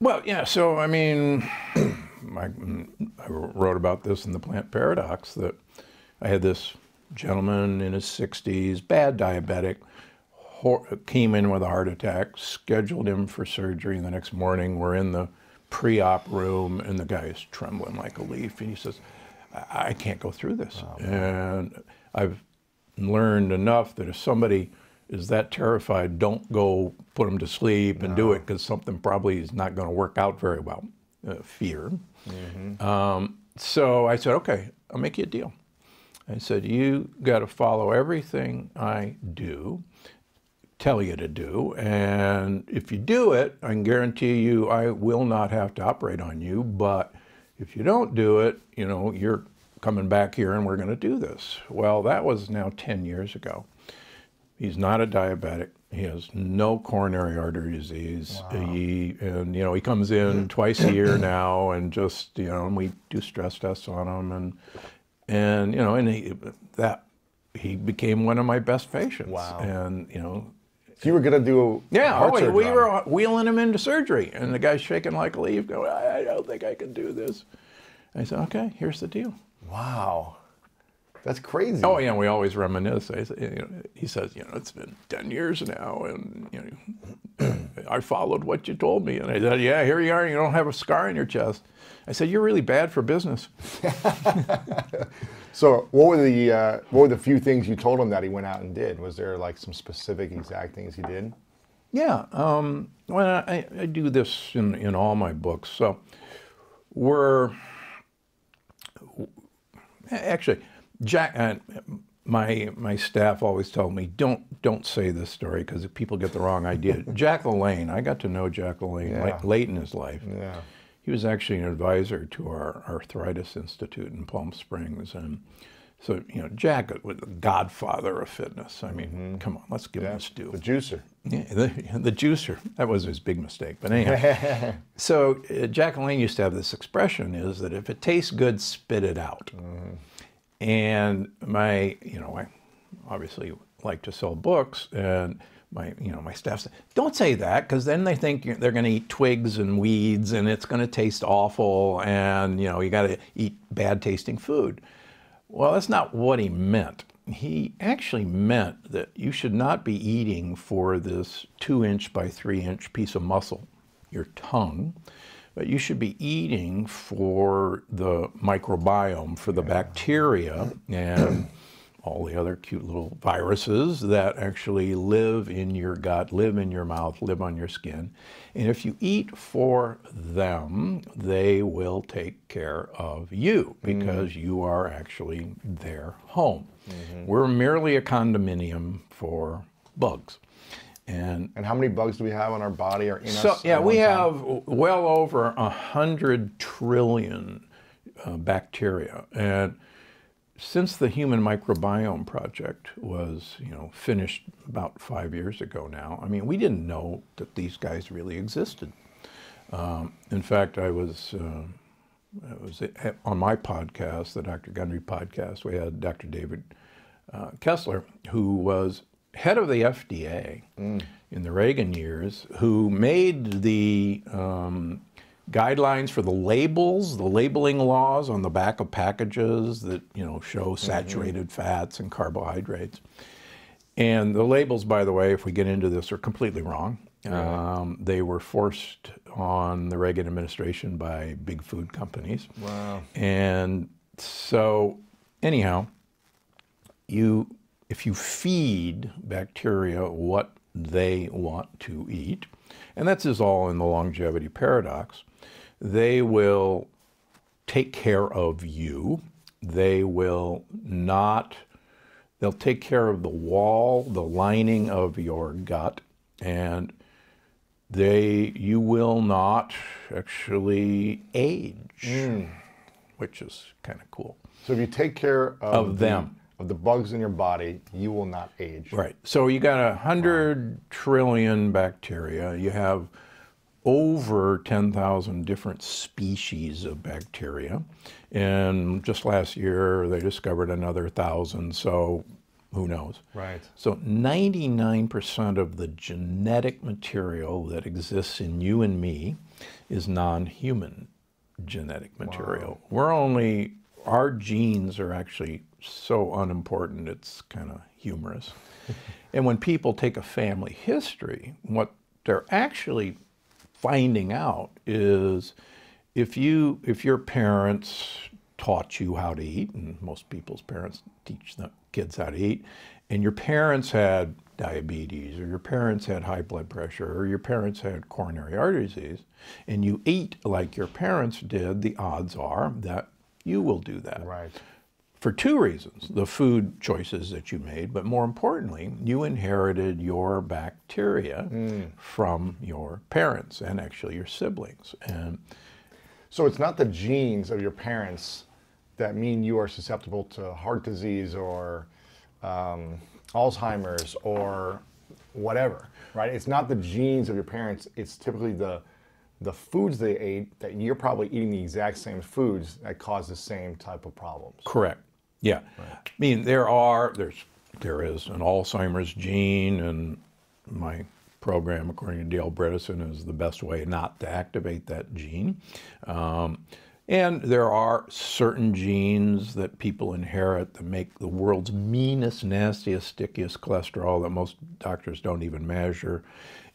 Well, yeah. So I mean, I, I wrote about this in the Plant Paradox that I had this gentleman in his 60s, bad diabetic, came in with a heart attack, scheduled him for surgery. and the next morning, we're in the pre-op room, and the guy is trembling like a leaf, and he says, "I, I can't go through this." Oh, and I've learned enough that if somebody is that terrified, don't go put them to sleep and no. do it because something probably is not going to work out very well. Uh, fear. Mm-hmm. Um, so I said, okay, I'll make you a deal. I said, you got to follow everything I do, tell you to do, and if you do it, I can guarantee you I will not have to operate on you. But if you don't do it, you know, you're coming back here and we're going to do this. Well, that was now 10 years ago. He's not a diabetic. He has no coronary artery disease. Wow. He and you know he comes in twice a year now, and just you know, and we do stress tests on him, and and you know, and he that he became one of my best patients. Wow. And you know, you were gonna do yeah. Oh, we were wheeling him into surgery, and the guy's shaking like a leaf, going, "I don't think I can do this." I said, "Okay, here's the deal." Wow. That's crazy. Oh yeah, we always reminisce. I, you know, he says, you know, it's been ten years now, and you know, I followed what you told me, and I said, yeah, here you are. You don't have a scar on your chest. I said, you're really bad for business. so, what were the uh, what were the few things you told him that he went out and did? Was there like some specific exact things he did? Yeah. Um, well, I, I do this in in all my books. So, we're actually Jack, uh, my my staff always told me don't don't say this story because people get the wrong idea. Jack LaLanne, I got to know Jack LaLanne yeah. late, late in his life. Yeah. He was actually an advisor to our Arthritis Institute in Palm Springs, and so you know Jack was the godfather of fitness. I mean, mm-hmm. come on, let's give yeah. him his due. The juicer. Yeah, the, the juicer. That was his big mistake. But anyhow, so uh, Jack LaLanne used to have this expression: is that if it tastes good, spit it out. Mm-hmm. And my, you know, I obviously like to sell books, and my, you know, my staff said, don't say that, because then they think they're going to eat twigs and weeds, and it's going to taste awful, and you know, you got to eat bad tasting food. Well, that's not what he meant. He actually meant that you should not be eating for this two inch by three inch piece of muscle, your tongue but you should be eating for the microbiome, for the bacteria and all the other cute little viruses that actually live in your gut, live in your mouth, live on your skin. And if you eat for them, they will take care of you because mm-hmm. you are actually their home. Mm-hmm. We're merely a condominium for bugs. And, and how many bugs do we have on our body or in so, us? Yeah, we have well over a hundred trillion uh, bacteria, and since the Human Microbiome Project was, you know, finished about five years ago now, I mean, we didn't know that these guys really existed. Um, in fact, I was, uh, I was on my podcast, the Dr. Gundry podcast. We had Dr. David uh, Kessler, who was head of the FDA mm. in the Reagan years who made the um, guidelines for the labels, the labeling laws on the back of packages that you know show mm-hmm. saturated mm-hmm. fats and carbohydrates. And the labels, by the way, if we get into this, are completely wrong. Um, they were forced on the Reagan administration by big food companies. Wow. And so, anyhow, you if you feed bacteria what they want to eat, and that's is all in the longevity paradox, they will take care of you. They will not, they'll take care of the wall, the lining of your gut, and they, you will not actually age, mm. which is kind of cool. So if you take care of, of them, of the bugs in your body, you will not age. Right. So you got a hundred wow. trillion bacteria. You have over 10,000 different species of bacteria. And just last year, they discovered another thousand. So who knows? Right. So 99% of the genetic material that exists in you and me is non-human genetic material. Wow. We're only our genes are actually so unimportant. It's kind of humorous. and when people take a family history, what they're actually finding out is if you if your parents taught you how to eat, and most people's parents teach the kids how to eat, and your parents had diabetes, or your parents had high blood pressure, or your parents had coronary artery disease, and you eat like your parents did, the odds are that you will do that. Right. For two reasons the food choices that you made, but more importantly, you inherited your bacteria from your parents and actually your siblings. And So it's not the genes of your parents that mean you are susceptible to heart disease or um, Alzheimer's or whatever, right? It's not the genes of your parents. It's typically the the foods they ate that you're probably eating the exact same foods that cause the same type of problems. Correct. Yeah. I mean, there are there's there is an Alzheimer's gene, and my program, according to Dale Bredesen, is the best way not to activate that gene. Um, and there are certain genes that people inherit that make the world's meanest, nastiest, stickiest cholesterol that most doctors don't even measure.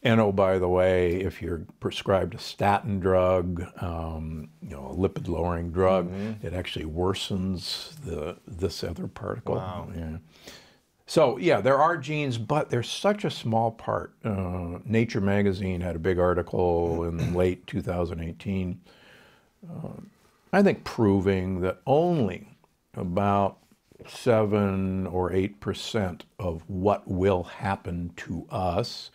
And oh, by the way, if you're prescribed a statin drug, um, you know, a lipid-lowering drug, it actually worsens the this other particle. Wow. Yeah. So yeah, there are genes, but they're such a small part. Uh, Nature magazine had a big article in late 2018, uh, I think, proving that only about seven or eight percent of what will happen to us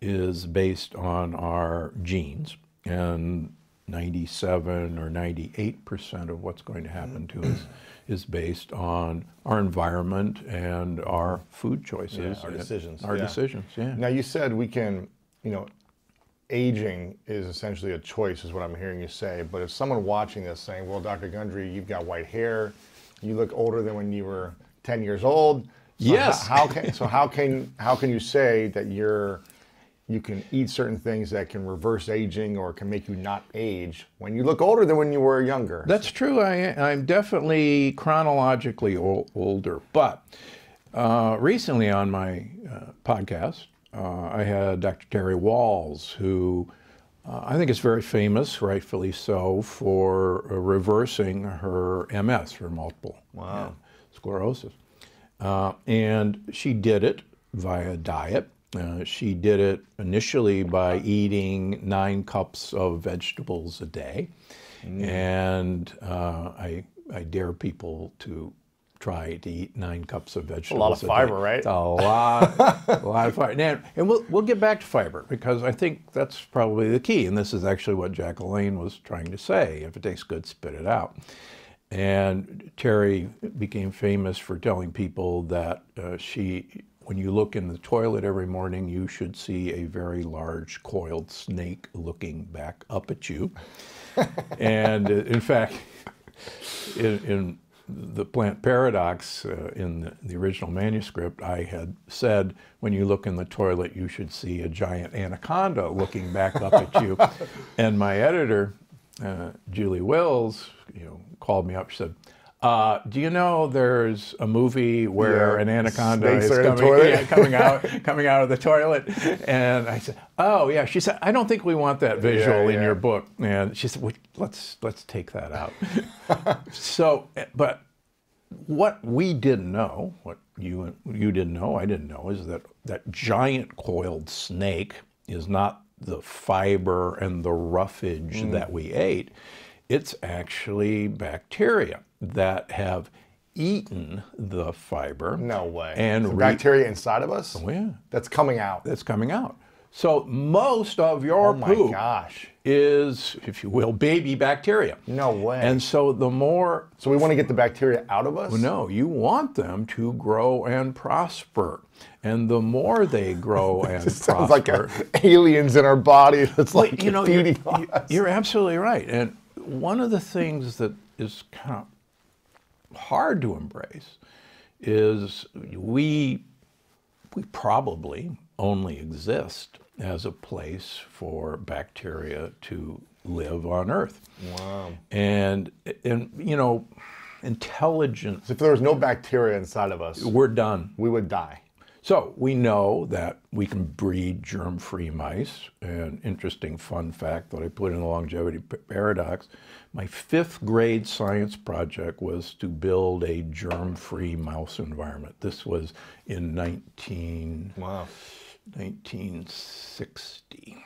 is based on our genes, and 97 or 98 percent of what's going to happen to us is based on our environment and our food choices, our decisions, Our yeah. decisions, yeah. Now you said we can, you know, aging is essentially a choice, is what I'm hearing you say. But if someone watching this saying, "Well, Dr. Gundry, you've got white hair, you look older than when you were 10 years old," so Yes. h- How can so how can how can you say that you're you can eat certain things that can reverse aging or can make you not age when you look older than when you were younger? That's true. I, I'm definitely chronologically ol- older. But uh, recently on my uh, podcast, uh, I had Dr. Terry Wahls, who uh, I think is very famous, rightfully so, for uh, reversing her MS, her multiple Wow. sclerosis. Uh, and she did it via diet. Uh, she did it initially by eating nine cups of vegetables a day. And uh, I, I dare people to try to eat nine cups of vegetables. A day. A lot of day. fiber, right? It's a lot, a lot of fiber. And, and we'll, we'll get back to fiber because I think that's probably the key. And this is actually what Jack LaLanne was trying to say. If it tastes good, spit it out. And Terry became famous for telling people that uh, she, when you look in the toilet every morning, you should see a very large coiled snake looking back up at you. and uh, in fact, in, in the plant paradox uh, in the, the original manuscript, I had said, when you look in the toilet, you should see a giant anaconda looking back up at you. And my editor, uh, Julie Wills, you know, called me up. She said, uh, "Do you know there's a movie where Yeah, an anaconda is in coming, yeah, coming out coming out of the toilet?" And I said, "Oh yeah." She said, "I don't think we want that visual in yeah. your book." And she said, well, "Let's let's take that out." so, but what we didn't know, what you you didn't know, I didn't know, is that that giant coiled snake is not the fiber and the roughage Mm. that we ate. It's actually bacteria that have eaten the fiber. no way. And The re- bacteria inside of us Oh, yeah, that's coming out. that's coming out. So most of your Oh my poop gosh. is, if you will, baby bacteria. No way. And so the more so we want to get the bacteria out of us? No, you want them to grow and prosper. And the more they grow and prosper. Sounds like a, aliens in our body. It's like you know, you're, you're absolutely right. And one of the things that is kind of hard to embrace is we we probably only exist as a place for bacteria to live on Earth. Wow. And, and you know, intelligent, So if there was no bacteria inside of us, we're done. we would die. So we know that we can breed germ-free mice. An interesting fun fact that I put in the longevity paradox, my fifth grade science project was to build a germ-free mouse environment. This was in 19, Wow. 1960.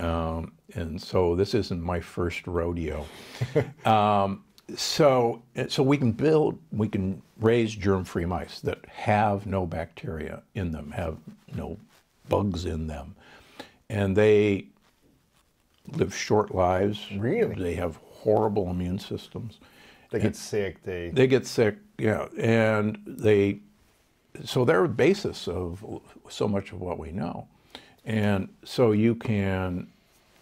Um, and so this isn't my first rodeo. um, so, so we can build, we can raise germ-free mice that have no bacteria in them, have no bugs in them, and they live short lives. Really? They have horrible immune systems. They get sick. They. They get sick, yeah, and they, so they're the basis of so much of what we know. And so you can,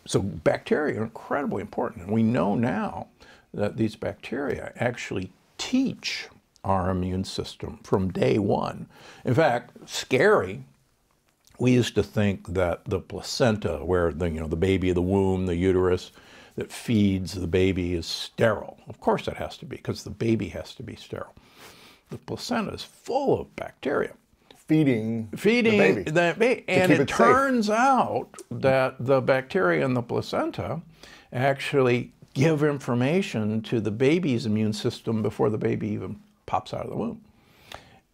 so bacteria are incredibly important. And we know now that these bacteria actually teach our immune system from day one. In fact, scary, we used to think that the placenta, where the, you know, the baby, the womb, the uterus that feeds the baby is sterile. Of course it has to be, because the baby has to be sterile. The placenta is full of bacteria feeding feeding the baby. that baby. And it, it turns out that the bacteria in the placenta actually give information to the baby's immune system before the baby even pops out of the womb.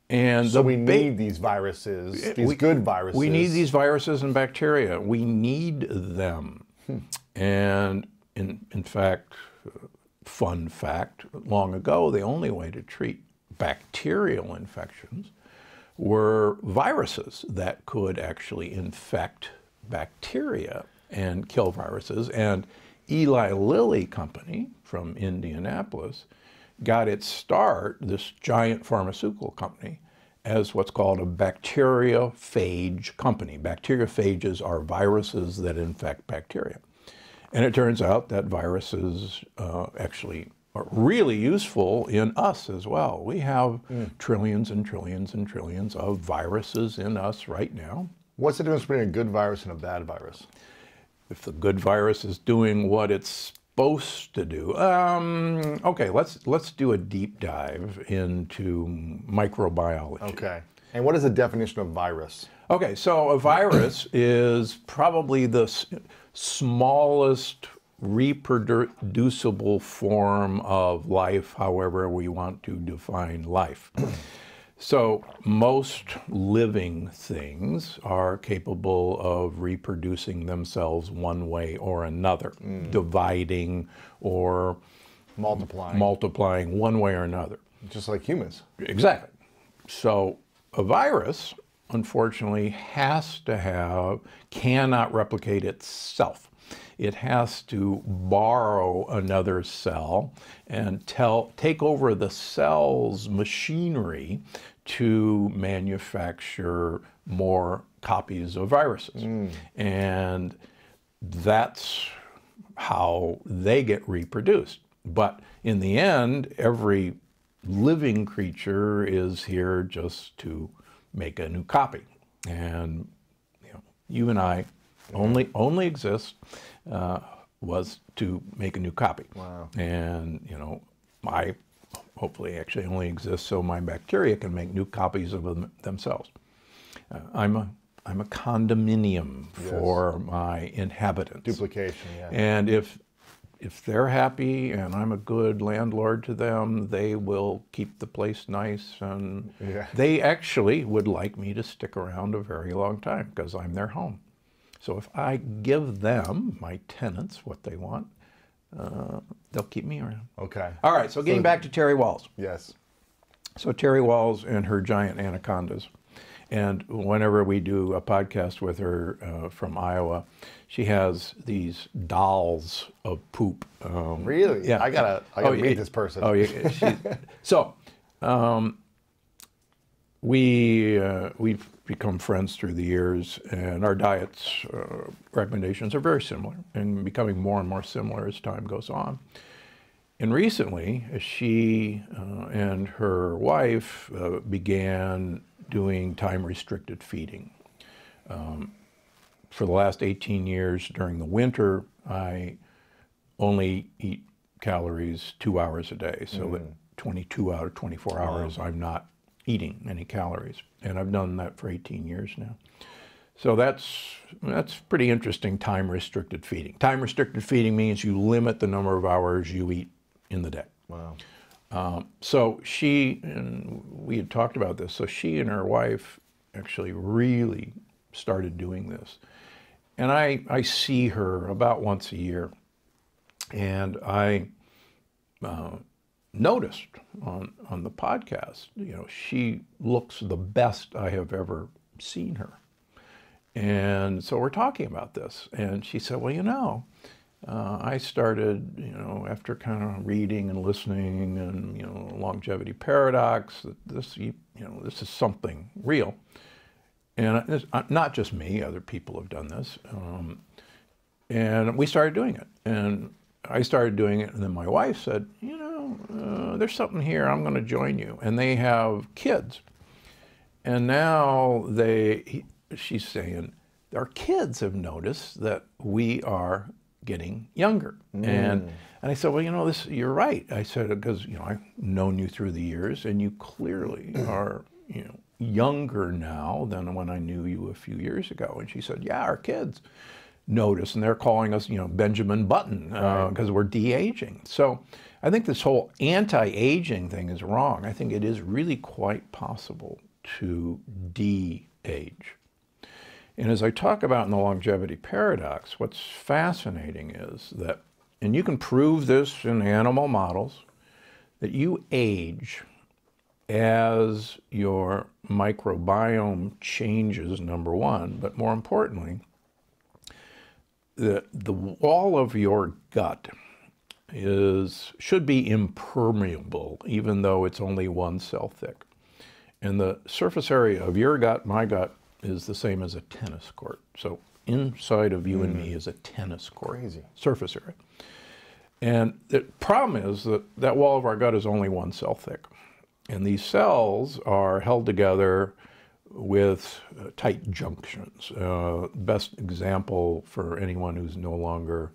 And so we need these viruses, these we- good viruses. we need these viruses and bacteria. We need them. Hmm. And in, in fact, uh, fun fact, long ago, the only way to treat bacterial infections were viruses that could actually infect bacteria and kill viruses. And Eli Lilly Company from Indianapolis got its start, this giant pharmaceutical company, as what's called a bacteriophage company. Bacteriophages are viruses that infect bacteria. And it turns out that viruses uh, actually are really useful in us as well. We have trillions and trillions and trillions of viruses in us right now. What's the difference between a good virus and a bad virus? If the good virus is doing what it's supposed to do, um, okay, let's let's do a deep dive into microbiology. Okay. And what is the definition of virus? Okay, so a virus is probably the s- smallest reproducible form of life, however we want to define life. So most living things are capable of reproducing themselves one way or another, mm. dividing or Multiplying. multiplying one way or another. just like humans. Exactly. So a virus, unfortunately, has to have, cannot replicate itself. It has to borrow another cell and tell, take over the cell's machinery to manufacture more copies of viruses. And that's how they get reproduced. But in the end, every living creature is here just to make a new copy. And you, know, you and I only only exist uh, was to make a new copy. Wow. And you know, I hopefully actually only exist so my bacteria can make new copies of them, themselves. Uh, I'm a I'm a condominium for my inhabitants. Duplication, yeah. And if if they're happy and I'm a good landlord to them, they will keep the place nice and Yeah. they actually would like me to stick around a very long time because I'm their home. So if I give them, my tenants, what they want, uh, they'll keep me around. Okay. All right, so getting back to Terry Wahls. Yes. So Terry Wahls and her giant anacondas. And whenever we do a podcast with her uh, from Iowa, she has these dolls of poop. Um, Really? Yeah. I gotta- I gotta yeah, meet this person. Oh, yeah. She, so um, we uh, we've become friends through the years, and our diets uh, recommendations are very similar, and becoming more and more similar as time goes on. And recently, she uh, and her wife uh, began doing time restricted feeding. Um, for the last 18 years during the winter, I only eat calories two hours a day. So that 22 out of 24 hours, I'm not eating any calories. And I've done that for 18 years now. So that's that's pretty interesting time restricted feeding. Time restricted feeding means you limit the number of hours you eat in the day. Wow. Um, so she and we had talked about this. So she and her wife actually really started doing this, and I I see her about once a year, and I uh, noticed on on the podcast, you know, she looks the best I have ever seen her, and so we're talking about this, and she said, well, you know. Uh, I started, you know, after kind of reading and listening and, you know, longevity paradox, that this, you, you know, this is something real. And it's uh, not just me, other people have done this. Um, and we started doing it. And I started doing it. And then my wife said, you know, uh, there's something here. I'm going to join you. And they have kids. And now they, he, she's saying, our kids have noticed that we are getting younger. And and I said, well, you know, this you're right. I said because you know I've known you through the years, and you clearly are you know younger now than when I knew you a few years ago. And she said, yeah, our kids notice, and they're calling us you know Benjamin Button uh, because we're de-aging. So. I think this whole anti-aging thing is wrong. I think it is really quite possible to de-age. And as I talk about in the longevity paradox, what's fascinating is that, and you can prove this in animal models, that you age as your microbiome changes, number one, but more importantly, the, the wall of your gut is should be impermeable, even though it's only one cell thick. And the surface area of your gut, my gut, is the same as a tennis court. So inside of you and me hmm. is a tennis court. Crazy. Surface area. And the problem is that that wall of our gut is only one cell thick. And these cells are held together with uh, tight junctions. Uh, best example for anyone who's no longer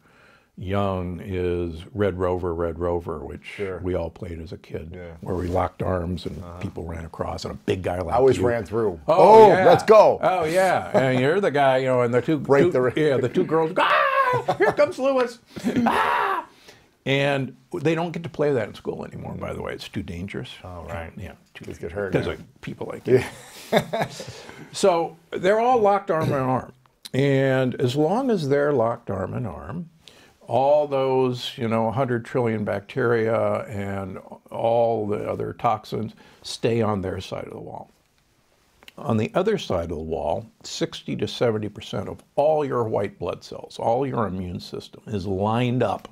young is Red Rover, Red Rover, which Sure. we all played as a kid, Yeah. where we locked arms and people ran across, and a big guy like I always you ran through. Oh, Oh, yeah. let's go. Oh yeah, and you're the guy, you know, and the two, Break two- the yeah, the two girls. Ah, here comes Lewis. Ah, and they don't get to play that in school anymore. By the way, it's too dangerous. Oh, right. Yeah, Kids get hurt because now. of people like you. so they're all locked arm in arm, and as long as they're locked arm in arm, all those you know 100 trillion bacteria and all the other toxins stay on their side of the wall. On the other side of the wall, 60 to 70 percent of all your white blood cells, all your immune system is lined up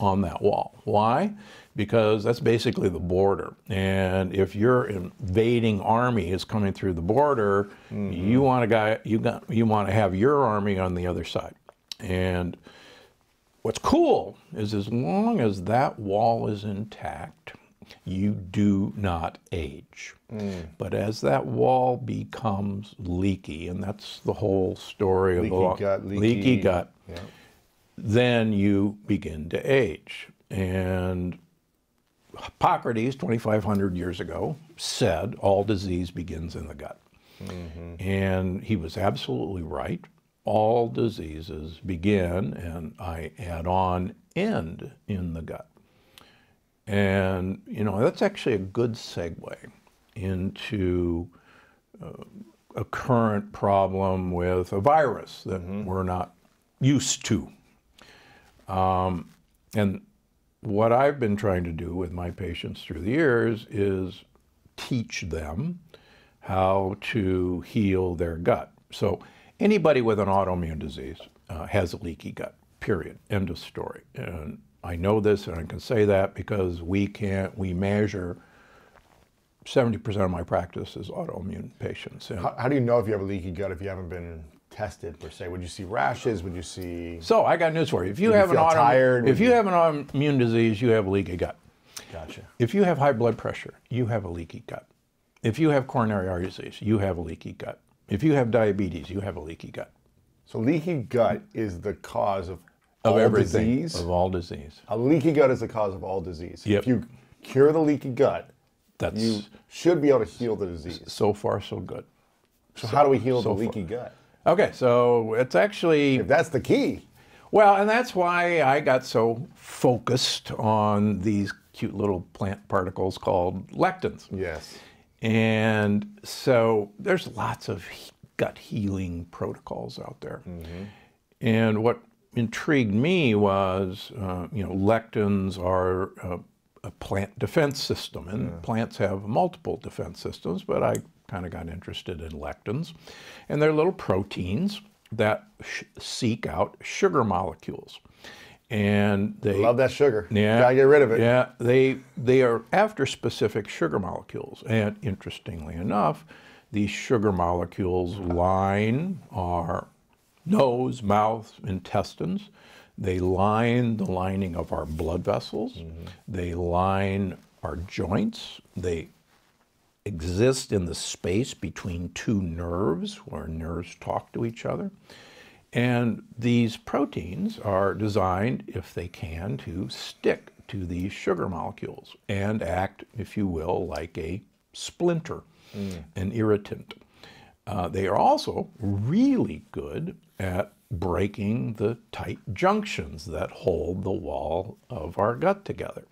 on that wall. Why? Because that's basically the border. And if your invading army is coming through the border, mm-hmm. you want a guy you got you want to have your army on the other side. And what's cool is as long as that wall is intact, you do not age. Mm. But as that wall becomes leaky, and that's the whole story of Leaky the gut, leaky leaky- gut, Yeah. then you begin to age. And Hippocrates, 2,500 years ago, said all disease begins in the gut. And he was absolutely right. All diseases begin, and I add on, end in the gut. And, you know, that's actually a good segue into uh, a current problem with a virus that we're not used to. Um, and what I've been trying to do with my patients through the years is teach them how to heal their gut. So anybody with an autoimmune disease uh, has a leaky gut, period. End of story. And I know this and I can say that because we can't, we measure 70% of my practice is autoimmune patients. And How, how do you know if you have a leaky gut if you haven't been tested per se? Would you see rashes? Would you see? so I got news for you. If you Would you have an feel auto, tired? if you you- have an autoimmune disease, you have a leaky gut. Gotcha. If you have high blood pressure, you have a leaky gut. If you have coronary artery disease, you have a leaky gut. If you have diabetes, you have a leaky gut. So leaky gut is the cause of, of all everything, disease. of all disease. A leaky gut is the cause of all disease. Yep. If you cure the leaky gut, That's you should be able to heal the disease. so far so good. So how do we heal so the far. leaky gut? Okay, so it's actually If that's the key, Well, and that's why I got so focused on these cute little plant particles called lectins. yes. And so there's lots of gut healing protocols out there. And what intrigued me was, uh, you know, lectins are a, a plant defense system, and plants have multiple defense systems, but I kind of got interested in lectins. And they're little proteins that sh- seek out sugar molecules. And they Love that sugar. yeah. Gotta get rid of it. Yeah, they they are after specific sugar molecules. And interestingly enough, these sugar molecules line our nose, mouth, intestines. They line the lining of our blood vessels. Mm-hmm. They line our joints. They exist in the space between two nerves where nerves talk to each other. And these proteins are designed, if they can, to stick to these sugar molecules and act, if you will, like a splinter, an irritant. Uh, they are also really good at breaking the tight junctions that hold the wall of our gut together.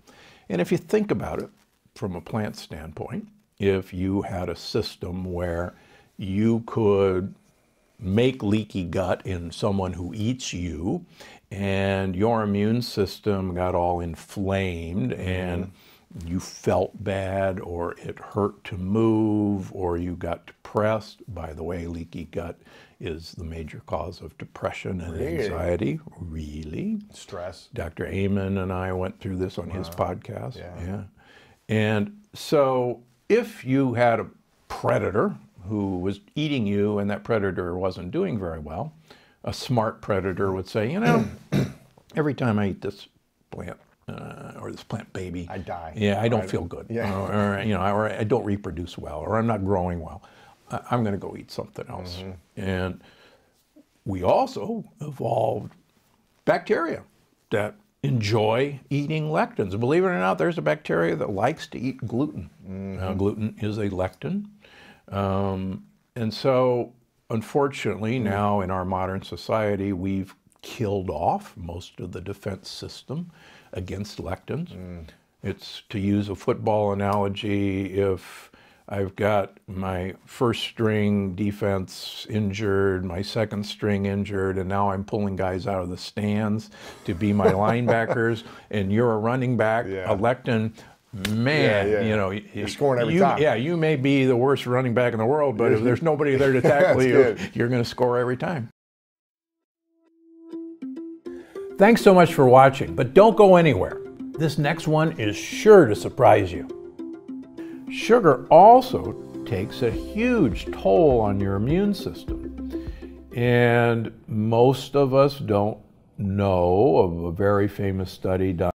And if you think about it from a plant standpoint, if you had a system where you could make leaky gut in someone who eats you and your immune system got all inflamed mm-hmm. and you felt bad or it hurt to move or you got depressed by the way leaky gut is the major cause of depression and Really? anxiety really Stress. Dr. Amen and I went through this on his podcast. Yeah. Yeah. And so if you had a predator who was eating you and that predator wasn't doing very well, a smart predator would say, you know, every time I eat this plant uh, or this plant baby, I die. Yeah, I don't Right. feel good. Yeah. Or, or, you know, or I don't reproduce well, or I'm not growing well. I, I'm going to go eat something else. Mm-hmm. And we also evolved bacteria that enjoy eating lectins. Believe it or not, there's a bacteria that likes to eat gluten. Now, mm-hmm. gluten is a lectin. Um, and so, unfortunately, mm-hmm. now in our modern society, we've killed off most of the defense system against lectins. Mm. It's to use a football analogy, if I've got my first string defense injured, my second string injured, and now I'm pulling guys out of the stands to be my linebackers, and you're a running back, Yeah. a lectin, man, Yeah, yeah. you know, You're scoring every you, time. Yeah, you may be the worst running back in the world, but if there's nobody there to tackle you, good. you're going to score every time. Thanks so much for watching, but don't go anywhere. This next one is sure to surprise you. Sugar also takes a huge toll on your immune system. And most of us don't know of a very famous study done.